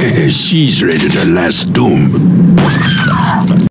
She's ready to last doom.